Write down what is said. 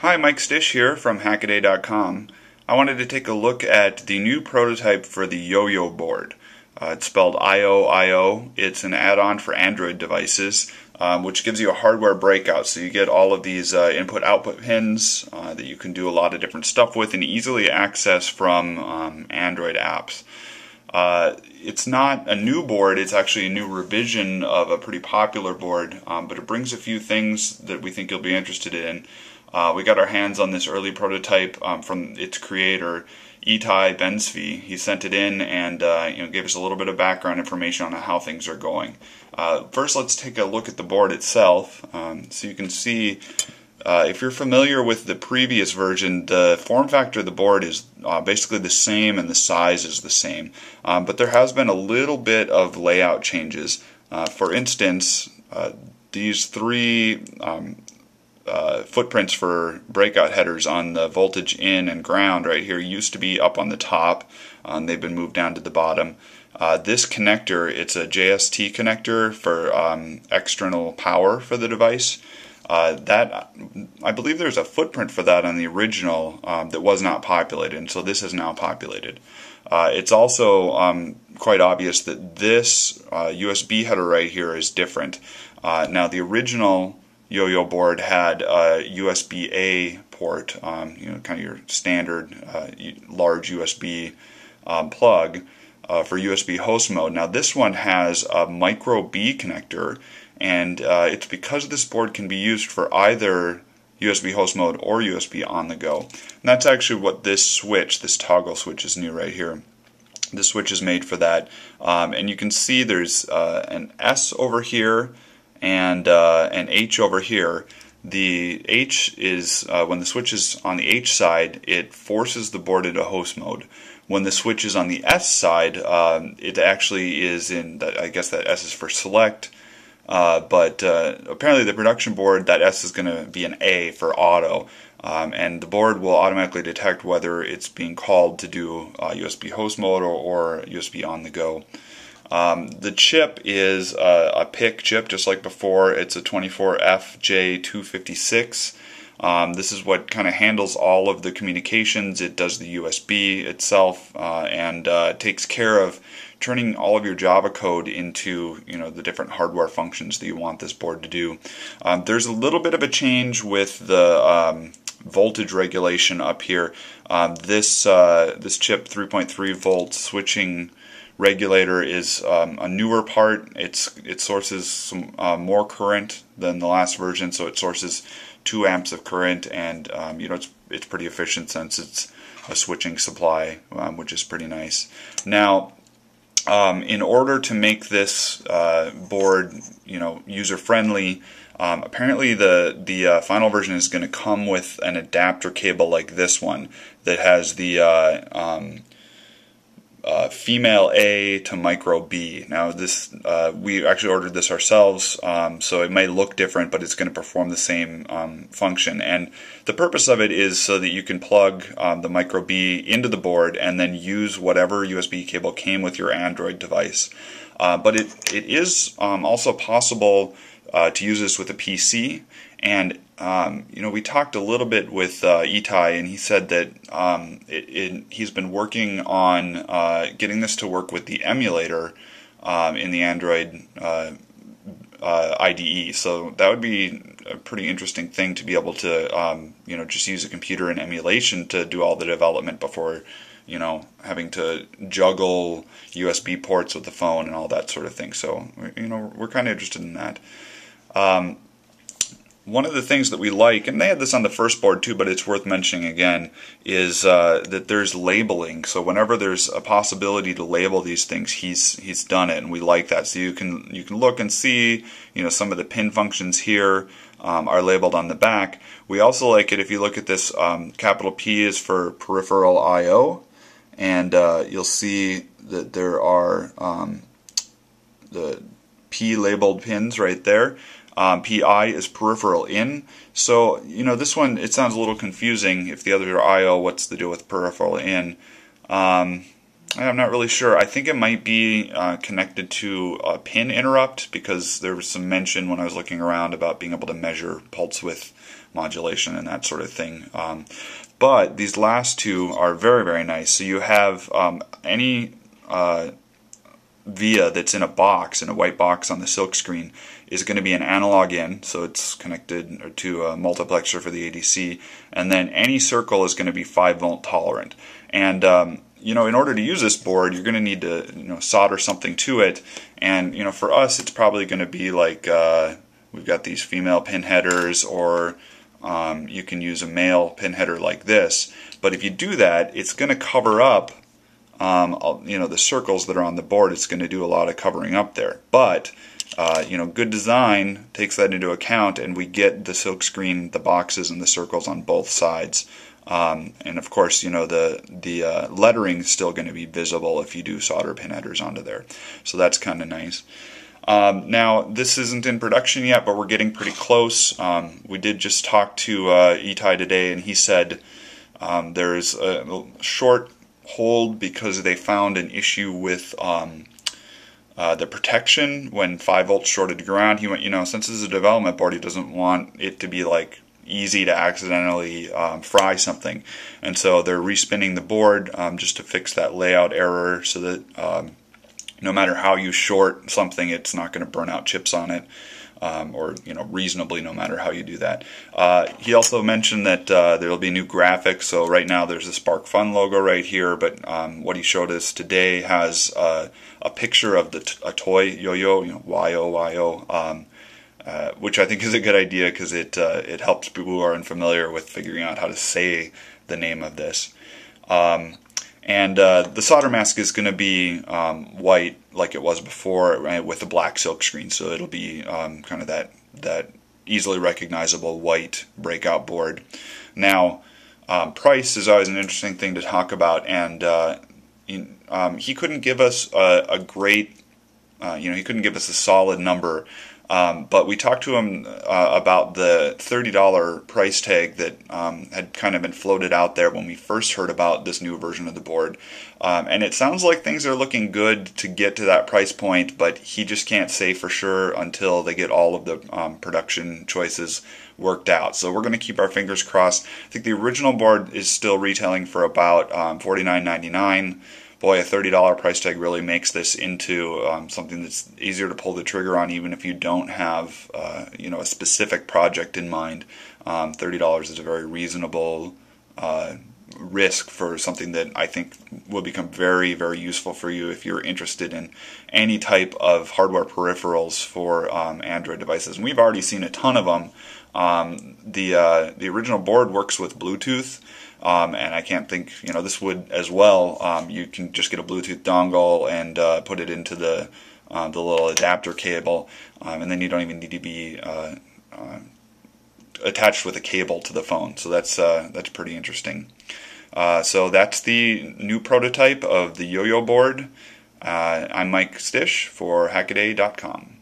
Hi, Mike Szczys here from Hackaday.com. I wanted to take a look at the new prototype for the Yo-Yo board. Uh, it's spelled IOIO. It's an add-on for Android devices, um, which gives you a hardware breakout. So you get all of these uh, input-output pins uh, that you can do a lot of different stuff with and easily access from um, Android apps. Uh, it's not a new board, it's actually a new revision of a pretty popular board, um, but it brings a few things that we think you'll be interested in. Uh, we got our hands on this early prototype um, from its creator, Ytai Ben-Tsvi. He sent it in and uh, you know gave us a little bit of background information on how things are going. Uh, first, let's take a look at the board itself, um, so you can see. Uh, if you're familiar with the previous version, the form factor of the board is uh, basically the same and the size is the same. Um, but there has been a little bit of layout changes. Uh, for instance, these three um, uh, footprints for breakout headers on the voltage in and ground right here used to be up on the top. Um, they've been moved down to the bottom. Uh, this connector, it's a JST connector for um, external power for the device. Uh, that I believe there's a footprint for that on the original um, that was not populated, and so this is now populated. Uh, it's also um, quite obvious that this USB uh, header right here is different. Uh, now the original yo-yo board had a USB-A port, um, you know, kind of your standard uh, large USB um, plug uh, for USB host mode. Now this one has a micro B connector, and uh, it's because this board can be used for either USB host mode or USB on the go. And that's actually what this switch, this toggle switch, is new right here. The switch is made for that, um, and you can see there's uh, an S over here and uh, an H over here. The H is uh, when the switch is on the H side, it forces the board into host mode. When the switch is on the S side, um, it actually is in. That, I guess that S is for select. Uh, but uh, apparently, the production board that S is going to be an A for auto, um, and the board will automatically detect whether it's being called to do USB uh, host mode or, or USB on the go. Um, the chip is a, a, PIC chip, just like before. It's a 24FJ256. Um, this is what kind of handles all of the communications. It does the USB itself uh, and uh, takes care of turning all of your Java code into you know the different hardware functions that you want this board to do. Um, there's a little bit of a change with the um, voltage regulation up here. Um, this uh, this chip 3.3 volt switching regulator is um, a newer part. It's it sources some uh, more current than the last version, so it sources two amps of current, and um, you know it's it's pretty efficient since it's a switching supply, um, which is pretty nice. Now. Um, in order to make this uh, board, you know, user friendly, um, apparently the the uh, final version is going to come with an adapter cable like this one that has the uh, um, uh, female A to micro B. Now this uh, we actually ordered this ourselves, um, so it may look different, but it's going to perform the same um, function. And the purpose of it is so that you can plug um, the micro B into the board and then use whatever USB cable came with your Android device. Uh, but it it is um, also possible uh, to use this with a PC and um, you know, we talked a little bit with uh, Ytai, and he said that um, it, it, he's been working on uh, getting this to work with the emulator um, in the Android uh, uh IDE. So that would be a pretty interesting thing to be able to, um, you know, just use a computer in emulation to do all the development before, you know, having to juggle USB ports with the phone and all that sort of thing. So, you know, we're kind of interested in that. Um, one of the things that we like, and they had this on the first board too, but it's worth mentioning again, is uh, that there's labeling. So whenever there's a possibility to label these things, he's he's done it, and we like that. So you can you can look and see, you know, some of the pin functions here um, are labeled on the back. We also like it if you look at this. Um, capital P is for peripheral I/O, and uh, you'll see that there are um, the P labeled pins right there. Um, PI is peripheral in. So, you know, this one, it sounds a little confusing. If the other are IO, what's the deal with peripheral in? Um, I'm not really sure. I think it might be uh, connected to a pin interrupt because there was some mention when I was looking around about being able to measure pulse width modulation and that sort of thing. Um, but these last two are very, very nice. So you have um, any uh, via that's in a box, in a white box on the silk screen, is going to be an analog in, so it's connected to a multiplexer for the ADC, and then any circle is going to be 5 volt tolerant. And um, you know, in order to use this board, you're going to need to you know solder something to it, and you know, for us, it's probably going to be like uh, we've got these female pin headers, or um, you can use a male pin header like this. But if you do that, it's going to cover up um, you know, the circles that are on the board, it's going to do a lot of covering up there. But, uh, you know, good design takes that into account, and we get the silk screen, the boxes, and the circles on both sides. Um, and of course, you know, the, the uh, lettering is still going to be visible if you do solder pin headers onto there. So that's kind of nice. Um, now, this isn't in production yet, but we're getting pretty close. Um, we did just talk to uh, Ytai today, and he said um, there's a short hold because they found an issue with um, uh, the protection when 5 volts shorted ground. He went, you know, since this is a development board, he doesn't want it to be like easy to accidentally um, fry something. And so they're respinning the board um, just to fix that layout error so that um, no matter how you short something, it's not going to burn out chips on it um, or you know reasonably no matter how you do that. Uh, he also mentioned that uh, there will be new graphics. So right now there's a SparkFun logo right here, but um, what he showed us today has uh, a picture of the a toy yo-yo, you know, Y-O-Y-O. Um, uh, which I think is a good idea because it uh, it helps people who are unfamiliar with figuring out how to say the name of this. Um, and uh, the solder mask is going to be um, white like it was before right, with a black silk screen. So it'll be um, kind of that, that easily recognizable white breakout board. Now, um, price is always an interesting thing to talk about, and uh, um, he couldn't give us a, a great, uh, you know, he couldn't give us a solid number um, but we talked to him uh, about the $30 price tag that um, had kind of been floated out there when we first heard about this new version of the board. Um, and it sounds like things are looking good to get to that price point, but he just can't say for sure until they get all of the um, production choices worked out. So we're going to keep our fingers crossed. I think the original board is still retailing for about um, $49.99 boy, a $30 price tag really makes this into um, something that's easier to pull the trigger on, even if you don't have, uh, you know, a specific project in mind. Um, $30 is a very reasonable uh, risk for something that I think will become very, very useful for you if you're interested in any type of hardware peripherals for um, Android devices. And we've already seen a ton of them. Um, the uh, the original board works with Bluetooth. Um, and I can't think, you know, this would as well. Um, you can just get a Bluetooth dongle and uh, put it into the uh, the little adapter cable, um, and then you don't even need to be uh, uh attached with a cable to the phone. So that's uh, that's pretty interesting. Uh, so that's the new prototype of the Yo-Yo board. I'm Mike Szczys for Hackaday.com.